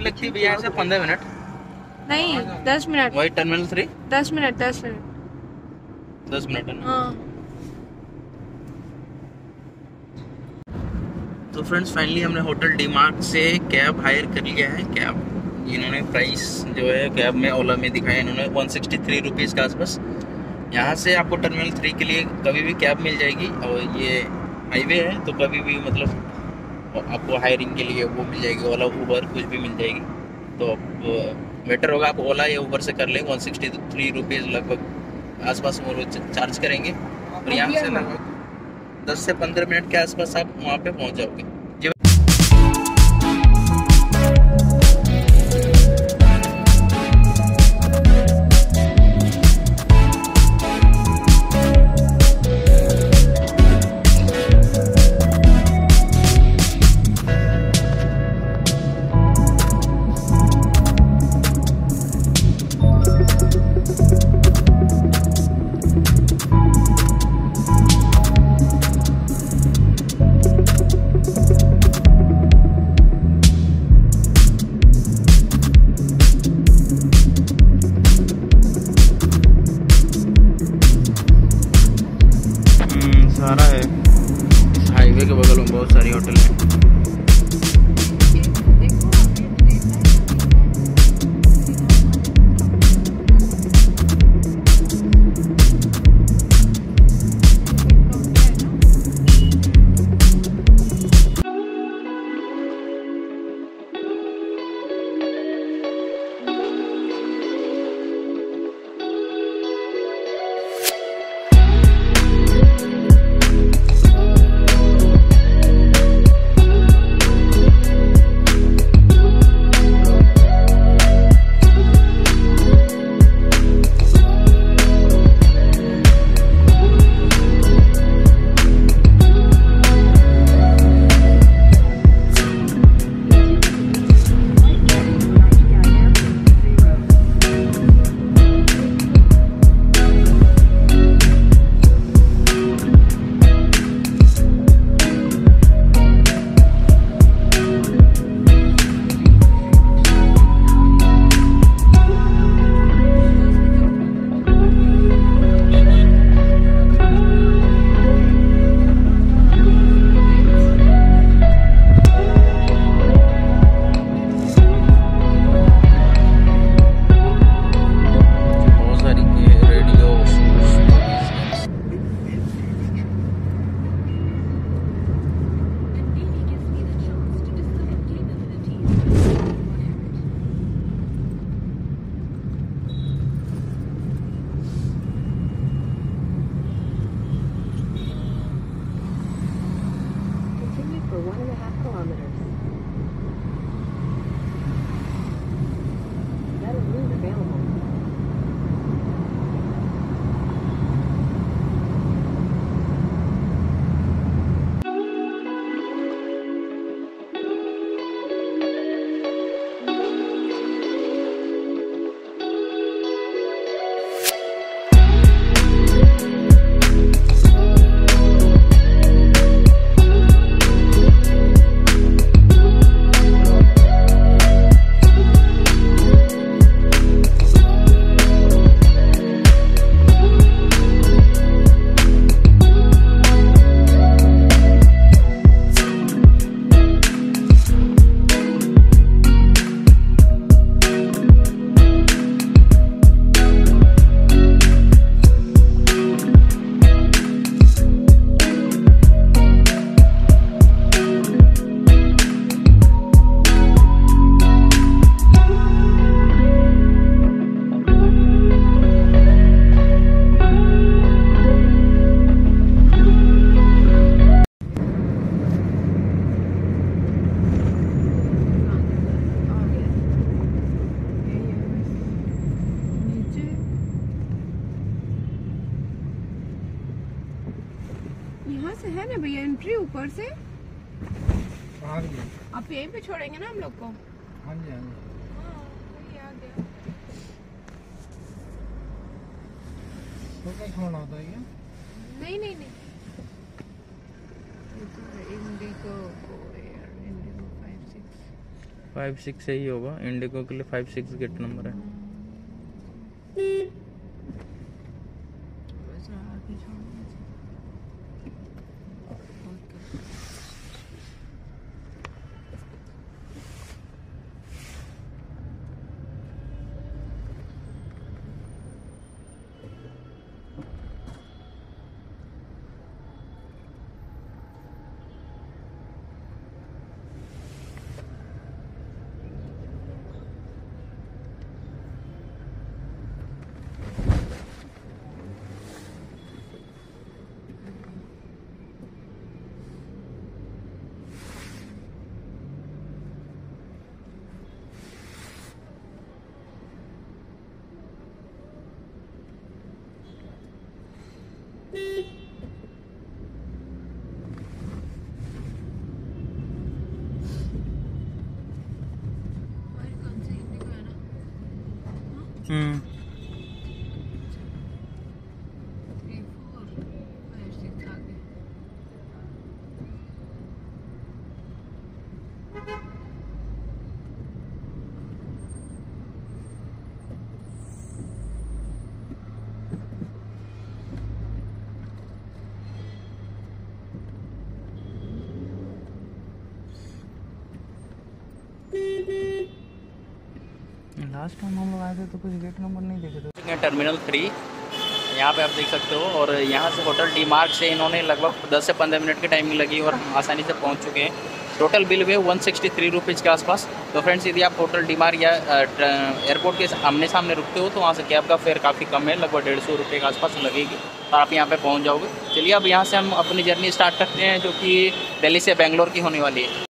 कितनी लगती है भैया से पंद्रह मिनट? नहीं दस मिनट। वही टर्मिनल थ्री दस मिनट दस मिनट। दस मिनट हाँ तो फ्रेंड्स फाइनली हमने होटल डीमार्ट से कैब हायर कर लिया है। कैब इन्होंने प्राइस जो है कैब में ओला में दिखाया इन्होंने वन सिक्सटी थ्री रुपीज़ के आसपास। यहाँ से आपको टर्मिनल थ्री के लिए कभी भी कैब मिल जाएगी और ये हाईवे है तो कभी भी मतलब आपको हायरिंग के लिए वो मिल जाएगी ओला ऊबर कुछ भी मिल जाएगी। तो बेटर होगा आप ओला या ऊबर से कर लें वन सिक्सटी थ्री रुपीज़ लगभग आसपास वो लोग चार्ज करेंगे। और यहाँ से लगभग दस से पंद्रह मिनट के आसपास आप वहाँ पे पहुँच जाओगे। बहुत सारी होटल। हैं है ना भैया? एंट्री ऊपर से। हाँ आप यहीं पे छोड़ेंगे ना हम लोग को? हाँ जी हाँ जी। हाँ, वही आ गया। तो क्या छोड़ना होता है क्या नहीं नहीं नहीं। ये तो IndiGo air IndiGo five six five six यही होगा। इंडिगो के लिए फाइव सिक्स गेट नंबर है। 嗯。लास्ट टाइम हम लोग आए थे तो कुछ गेट नंबर नहीं देखे थे। टर्मिनल थ्री यहाँ पे आप देख सकते हो और यहाँ से होटल डी मार्ट से इन्होंने लगभग 10 से 15 मिनट की टाइमिंग लगी और आसानी से पहुँच चुके हैं। टोटल बिल हुए वन सिक्सटी थ्री रुपीज़ के आसपास। तो फ्रेंड्स यदि आप होटल डी मार्ट या एयरपोर्ट के आमने सामने रुकते हो तो वहाँ से कैब का फेयर काफ़ी कम है, लगभग डेढ़ सौ रुपये के आसपास लगेगी। और आप यहाँ पे पहुँच जाओगे। चलिए अब यहाँ से हम अपनी जर्नी स्टार्ट करते हैं जो कि दिल्ली से बेंगलोर की होने वाली है।